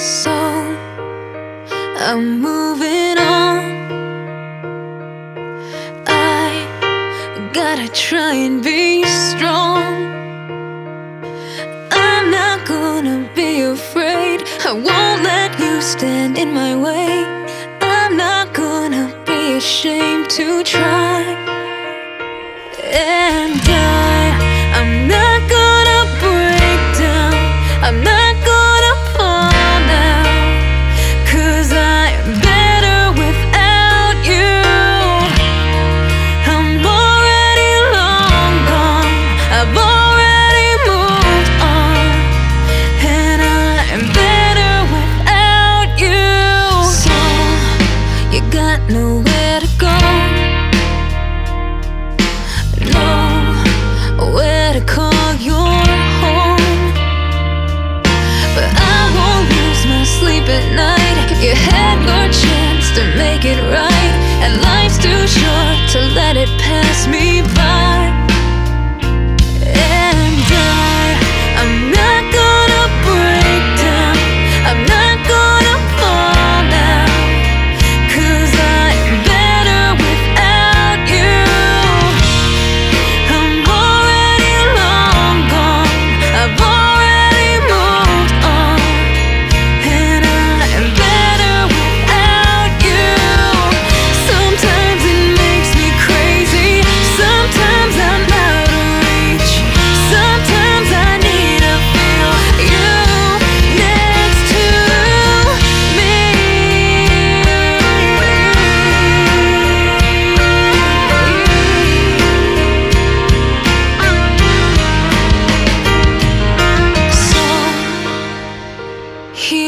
So I'm moving on. I gotta try and be strong. I'm not gonna be afraid. I won't let you stand in my way. It pass me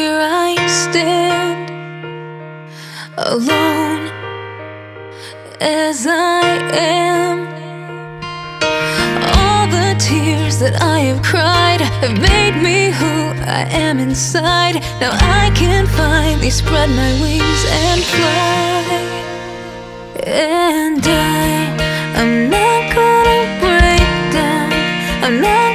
here I stand Alone as I am. All the tears that I have cried Have made me who I am inside. Now I can finally spread my wings and fly. And I, I'm not gonna break down. I'm not